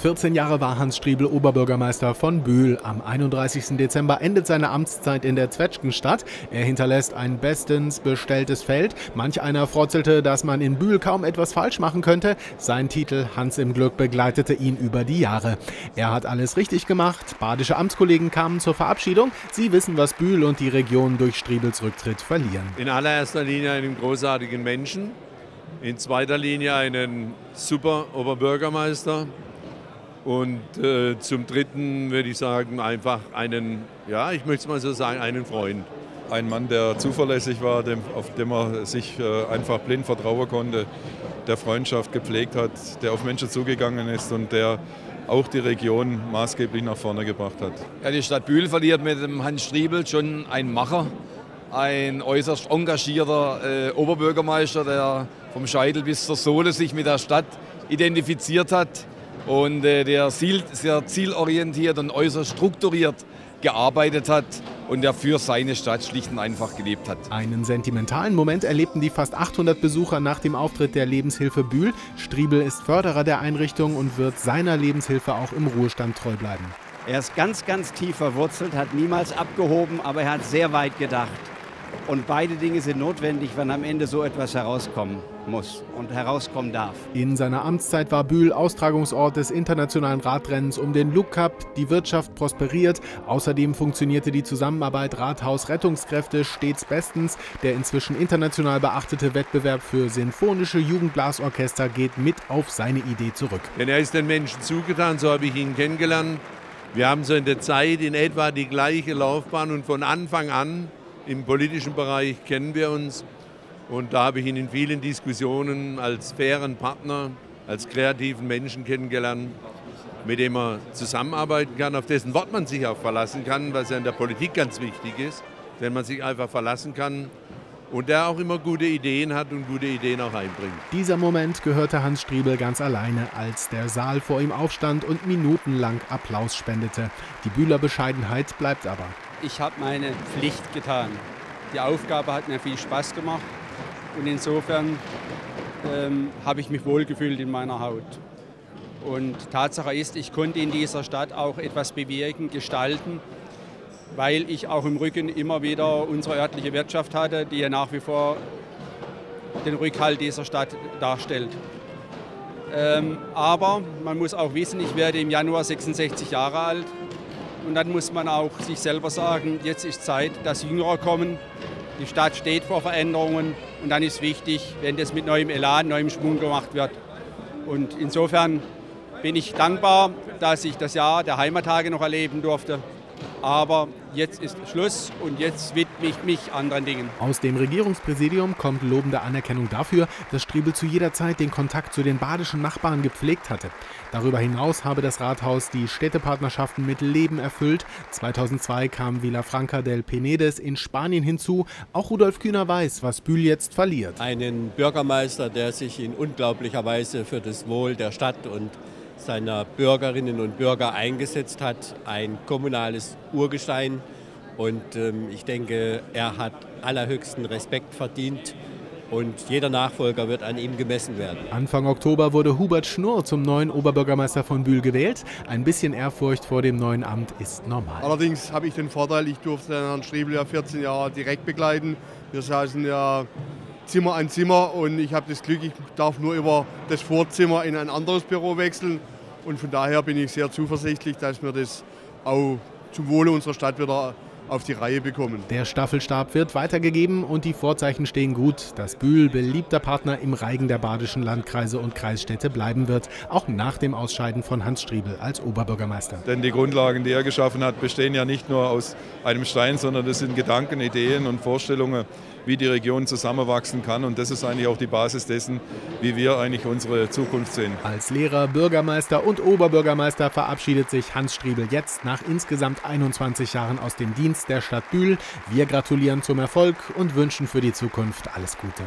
14 Jahre war Hans Striebel Oberbürgermeister von Bühl. Am 31. Dezember endet seine Amtszeit in der Zwetschgenstadt. Er hinterlässt ein bestens bestelltes Feld. Manch einer frotzelte, dass man in Bühl kaum etwas falsch machen könnte. Sein Titel Hans im Glück begleitete ihn über die Jahre. Er hat alles richtig gemacht. Badische Amtskollegen kamen zur Verabschiedung. Sie wissen, was Bühl und die Region durch Striebels Rücktritt verlieren. In allererster Linie einen großartigen Menschen. In zweiter Linie einen super Oberbürgermeister und äh, zum Dritten würde ich sagen, einfach einen, ja, ich möchte es mal so sagen, einen Freund. Ein Mann, der zuverlässig war, dem, auf dem er sich äh, einfach blind vertrauen konnte, der Freundschaft gepflegt hat, der auf Menschen zugegangen ist und der auch die Region maßgeblich nach vorne gebracht hat. Ja, die Stadt Bühl verliert mit dem Hans Striebel schon einen Macher, ein äußerst engagierter äh, Oberbürgermeister, der vom Scheitel bis zur Sohle sich mit der Stadt identifiziert hat und äh, der sehr zielorientiert und äußerst strukturiert gearbeitet hat und der für seine Stadt schlicht und einfach gelebt hat. Einen sentimentalen Moment erlebten die fast 800 Besucher nach dem Auftritt der Lebenshilfe Bühl. Striebel ist Förderer der Einrichtung und wird seiner Lebenshilfe auch im Ruhestand treu bleiben. Er ist ganz, ganz tief verwurzelt, hat niemals abgehoben, aber er hat sehr weit gedacht. Und beide Dinge sind notwendig, wenn am Ende so etwas herauskommen muss und herauskommen darf. In seiner Amtszeit war Bühl Austragungsort des internationalen Radrennens um den Look Cup. Die Wirtschaft prosperiert. Außerdem funktionierte die Zusammenarbeit Rathaus-Rettungskräfte stets bestens. Der inzwischen international beachtete Wettbewerb für sinfonische Jugendblasorchester geht mit auf seine Idee zurück. Denn er ist den Menschen zugetan, so habe ich ihn kennengelernt. Wir haben so in der Zeit in etwa die gleiche Laufbahn und von Anfang an im politischen Bereich kennen wir uns. Und da habe ich ihn in vielen Diskussionen als fairen Partner, als kreativen Menschen kennengelernt, mit dem er zusammenarbeiten kann, auf dessen Wort man sich auch verlassen kann, was ja in der Politik ganz wichtig ist, wenn man sich einfach verlassen kann und der auch immer gute Ideen hat und gute Ideen auch einbringt. Dieser Moment gehörte Hans Striebel ganz alleine, als der Saal vor ihm aufstand und minutenlang Applaus spendete. Die Bühler Bescheidenheit bleibt aber. Ich habe meine Pflicht getan. Die Aufgabe hat mir viel Spaß gemacht und insofern ähm, habe ich mich wohlgefühlt in meiner Haut. Und Tatsache ist, ich konnte in dieser Stadt auch etwas bewirken, gestalten weil ich auch im Rücken immer wieder unsere örtliche Wirtschaft hatte, die ja nach wie vor den Rückhalt dieser Stadt darstellt. Ähm, aber man muss auch wissen, ich werde im Januar 66 Jahre alt und dann muss man auch sich selber sagen, jetzt ist Zeit, dass Jüngere kommen. Die Stadt steht vor Veränderungen und dann ist wichtig, wenn das mit neuem Elan, neuem Schwung gemacht wird. Und insofern bin ich dankbar, dass ich das Jahr der Heimattage noch erleben durfte aber jetzt ist Schluss und jetzt widme ich mich anderen Dingen. Aus dem Regierungspräsidium kommt lobende Anerkennung dafür, dass Striebel zu jeder Zeit den Kontakt zu den badischen Nachbarn gepflegt hatte. Darüber hinaus habe das Rathaus die Städtepartnerschaften mit Leben erfüllt. 2002 kam Villafranca del Penedes in Spanien hinzu. Auch Rudolf Kühner weiß, was Bühl jetzt verliert. Einen Bürgermeister, der sich in unglaublicher Weise für das Wohl der Stadt und seiner Bürgerinnen und Bürger eingesetzt hat, ein kommunales Urgestein. Und ähm, ich denke, er hat allerhöchsten Respekt verdient und jeder Nachfolger wird an ihm gemessen werden. Anfang Oktober wurde Hubert Schnurr zum neuen Oberbürgermeister von Bühl gewählt. Ein bisschen Ehrfurcht vor dem neuen Amt ist normal. Allerdings habe ich den Vorteil, ich durfte Herrn Striebel ja 14 Jahre direkt begleiten. Wir saßen ja Zimmer an Zimmer und ich habe das Glück, ich darf nur über das Vorzimmer in ein anderes Büro wechseln. Und von daher bin ich sehr zuversichtlich, dass wir das auch zum Wohle unserer Stadt wieder auf die Reihe bekommen. Der Staffelstab wird weitergegeben und die Vorzeichen stehen gut, dass Bühl beliebter Partner im Reigen der badischen Landkreise und Kreisstädte bleiben wird, auch nach dem Ausscheiden von Hans Striebel als Oberbürgermeister. Denn die Grundlagen, die er geschaffen hat, bestehen ja nicht nur aus einem Stein, sondern das sind Gedanken, Ideen und Vorstellungen, wie die Region zusammenwachsen kann. Und das ist eigentlich auch die Basis dessen, wie wir eigentlich unsere Zukunft sehen. Als Lehrer, Bürgermeister und Oberbürgermeister verabschiedet sich Hans Striebel jetzt nach insgesamt 21 Jahren aus dem Dienst der Stadt Bühl. Wir gratulieren zum Erfolg und wünschen für die Zukunft alles Gute.